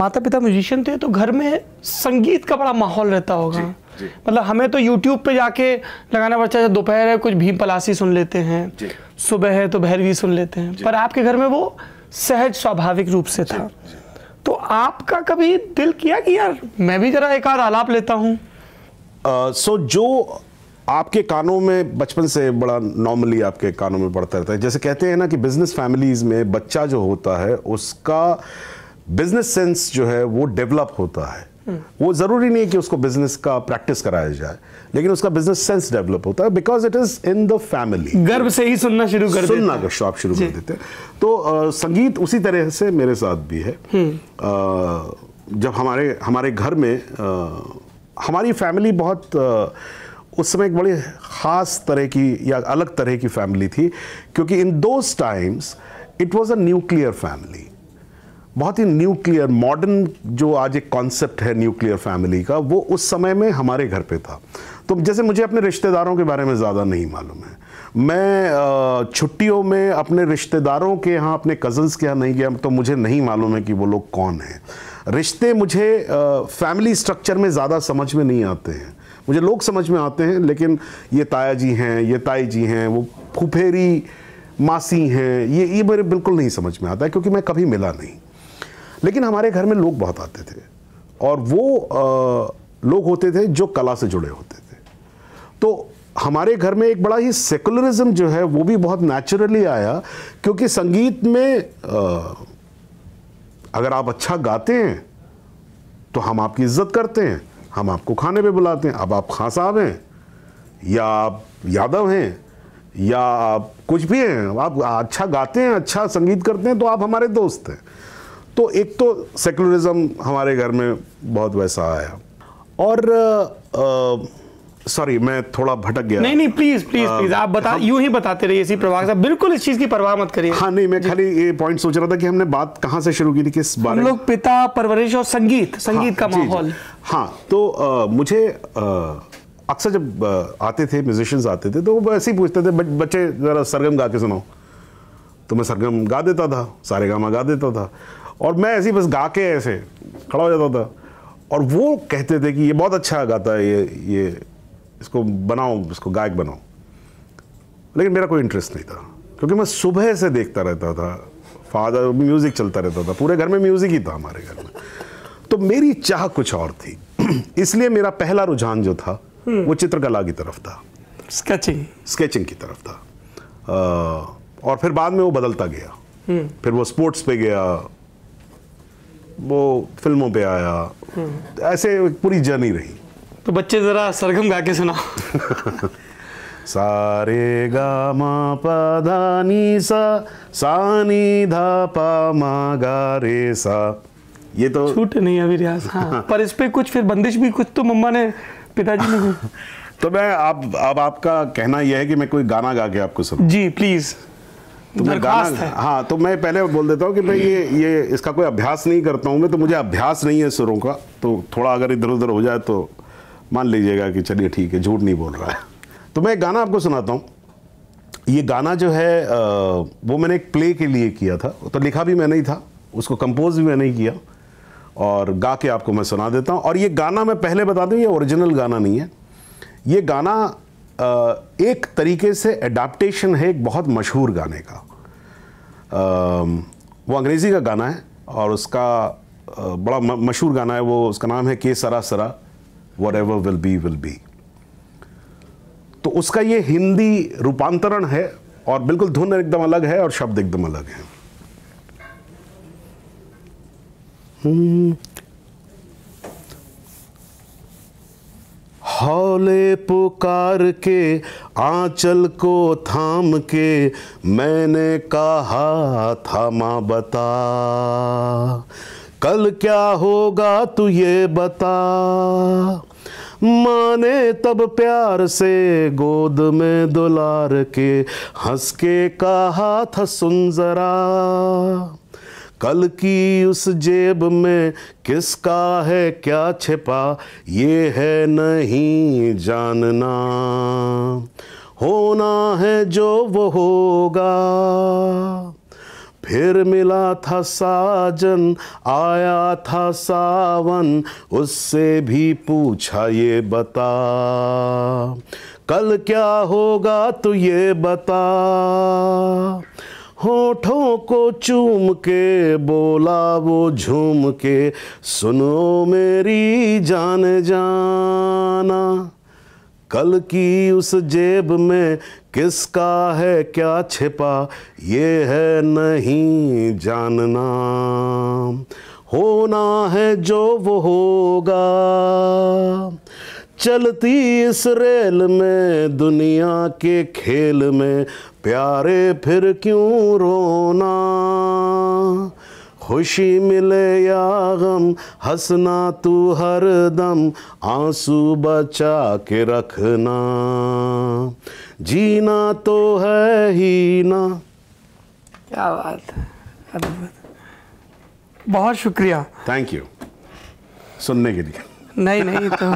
माता पिता म्यूजिशियन थे तो घर में संगीत का बड़ा माहौल रहता होगा। मतलब हमें तो यूट्यूब पे जाके लगाना पड़ता है दोपहर है कुछ भीम पलासी सुन लेते हैं सुबह है तो भैरवी सुन लेते हैं। पर आपके घर में वो सहज स्वाभाविक रूप से था। तो आपका कभी दिल किया कि यार मैं भी जरा एक आध आलाप लेता हूँ? सो जो आपके कानों में बचपन से बड़ा नॉर्मली आपके कानों में पड़ता रहता है। जैसे कहते हैं ना कि बिज़नेस फैमिलीज़ में बच्चा जो होता है उसका बिज़नेस सेंस जो है वो डेवलप होता है। वो ज़रूरी नहीं है कि उसको बिज़नेस का प्रैक्टिस कराया जाए लेकिन उसका बिज़नेस सेंस डेवलप होता है because it is in the family गर्भ से ही सुनना शुरू कर देते सुनना। का शौक शुरू कर देते हैं। तो अ, संगीत उसी तरह से मेरे साथ भी है। अ, जब हमारे हमारे घर में अ, हमारी फैमिली बहुत अ, उस समय एक बड़ी ख़ास तरह की या अलग तरह की फैमिली थी क्योंकि in those times it was a nuclear family बहुत ही न्यूक्लियर मॉडर्न जो आज एक कॉन्सेप्ट है न्यूक्लियर फैमिली का, वो उस समय में हमारे घर पे था। तो जैसे मुझे अपने रिश्तेदारों के बारे में ज़्यादा नहीं मालूम है। मैं छुट्टियों में अपने रिश्तेदारों के यहाँ, अपने कज़न्स के यहाँ नहीं गया तो मुझे नहीं मालूम है कि वो लोग कौन हैं। रिश्ते मुझे फैमिली स्ट्रक्चर में ज़्यादा समझ में नहीं आते हैं। मुझे लोग समझ में आते हैं, लेकिन ये ताया जी हैं, ये ताई जी हैं, वो फुफेरी मासी हैं, ये ये मेरे बिल्कुल नहीं समझ में आता है, क्योंकि मैं कभी मिला नहीं। लेकिन हमारे घर में लोग बहुत आते थे। और वो अ, लोग होते थे जो कला से जुड़े होते थे। तो हमारे घर में एक बड़ा ही सेकुलरिज्म जो है वो भी बहुत नेचुरली आया क्योंकि संगीत में अ, अगर आप अच्छा गाते हैं तो हम आपकी इज़्ज़त करते हैं हम आपको खाने पे बुलाते हैं। अब आप खां साहब हैं या आप यादव हैं या आप कुछ भी हैं आप अच्छा गाते हैं अच्छा संगीत करते हैं तो आप हमारे दोस्त हैं। तो एक तो सेकुलरिज्म हमारे घर में बहुत वैसा आया। और सॉरी मैं थोड़ा भटक गया। नहीं नहीं प्लीज़ प्लीज़ प्लीज़ आप बता यूँ ही बताते रहिए इसी प्रभाग साहब बिल्कुल इस चीज़ की परवाह मत करिए। हाँ नहीं मैं खाली ये पॉइंट सोच रहा था कि हमने बात कहाँ से शुरू की थी किस बारे में? लोग पिता परवरिश और संगीत संगीत का हाँ, जी। माहौल। हाँ तो अ, मुझे अक्सर जब आते थे म्यूजिशियंस आते थे तो वो ऐसे ही पूछते थे बच्चे ज़रा सरगम गा के सुनाओ। तो मैं सरगम गा देता था सारे गामा गा देता था। और मैं ऐसे ही बस गा के ऐसे खड़ा हो जाता था। और वो कहते थे कि ये बहुत अच्छा गाता है ये ये इसको बनाओ इसको गायक बनाओ। लेकिन मेरा कोई इंटरेस्ट नहीं था क्योंकि मैं सुबह से देखता रहता था। फादर म्यूज़िक चलता रहता था पूरे घर में म्यूज़िक ही था हमारे घर में। तो मेरी चाह कुछ और थी। इसलिए मेरा पहला रुझान जो था वो चित्रकला की तरफ़ था। स्केचिंग स्केचिंग की तरफ़ था। अ, और फिर बाद में वो बदलता गया। फिर वो स्पोर्ट्स पे गया वो फ़िल्मों पे आया। ऐसे पूरी जर्नी रही। तो बच्चे जरा सरगम गा के सुना सारे गा मा पा धा नी सा सा नी धा पा मा गा रे सा। ये तो छूट नहीं अभी रियाज। हाँ पर इस पे कुछ फिर बंदिश भी कुछ तो मम्मा ने पिताजी ने तो मैं आप अब आपका कहना यह है कि मैं कोई गाना गा के आपको सुनाऊं। जी प्लीज़ तो मैं गाना है। हाँ तो मैं पहले बोल देता हूँ कि मैं ये ये इसका कोई अभ्यास नहीं करता हूँ मैं तो मुझे अभ्यास नहीं है सुरों का। तो थोड़ा अगर इधर उधर हो जाए तो मान लीजिएगा कि चलिए ठीक है झूठ नहीं बोल रहा है। तो मैं एक गाना आपको सुनाता हूँ। ये गाना जो है वो मैंने एक प्ले के लिए किया था। तो लिखा भी मैंने ही था उसको कंपोज भी मैंने ही किया। और गा के आपको मैं सुना देता हूँ। और ये गाना मैं पहले बता दूँ ये ओरिजिनल गाना नहीं है। ये गाना एक तरीके से एडाप्टेशन है एक बहुत मशहूर गाने का। वो अंग्रेज़ी का गाना है और उसका बड़ा मशहूर गाना है, वो उसका नाम है के सरा सरा whatever will be will be तो उसका ये हिंदी रूपांतरण है और बिल्कुल धुन एकदम अलग है और शब्द एकदम अलग है। हौले पुकार के, आंचल को थाम के, मैंने कहा था माँ बता। कल क्या होगा तू ये बता। माँ ने तब प्यार से गोद में दुलार के, हंस के कहा था सुन जरा। कल की उस जेब में किसका है क्या छिपा, ये है नहीं जानना। होना है जो वो होगा। फिर मिला था साजन, आया था सावन, उससे भी पूछा ये बता। कल क्या होगा तो ये बता। होठों को चूम के बोला वो झूम के, सुनो मेरी जान जाना, कल की उस जेब में किसका है क्या छिपा, ये है नहीं जानना। होना है जो वो होगा चलती इस रेल में दुनिया के खेल में। प्यारे फिर क्यों रोना? खुशी मिले या गम हंसना तू हर दम। आँसू बचा के रखना। जीना तो है ही ना। क्या बात है बहुत शुक्रिया। थैंक यू सुनने के लिए। नहीं नहीं तो